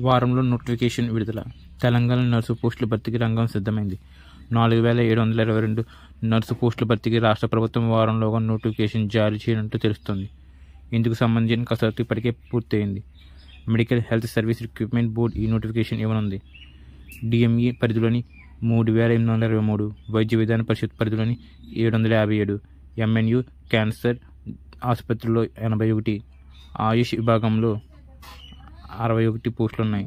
వారంలో నోటిఫికేషన్ విడుదల. తెలంగాణ నర్సు పోస్టుల భర్తీకి రంగం సిద్ధమైంది. నాలుగు వేల ఏడు వందల ఇరవై రెండు నర్సు పోస్టుల భర్తీకి రాష్ట్ర ప్రభుత్వం వారంలోగా నోటిఫికేషన్ జారీ చేయనున్నట్టు తెలుస్తోంది. ఇందుకు సంబంధించిన కసరత్తు ఇప్పటికే పూర్తయింది. Medical health service recruitment board ఈ నోటిఫికేషన్ ఇవ్వనుంది. డిఎంఈ పరిధిలోని మూడు వేల ఎనిమిది వందల ఇరవై మూడు వైద్య విధాన పరిషత్ పరిధిలోని ఏడు వందల యాభై ఏడు ఎంఎన్యు క్యాన్సర్ ఆసుపత్రిలో ఎనభై ఒకటి ఆయుష్ విభాగంలో అరవై ఒకటి పోస్టులు ఉన్నాయి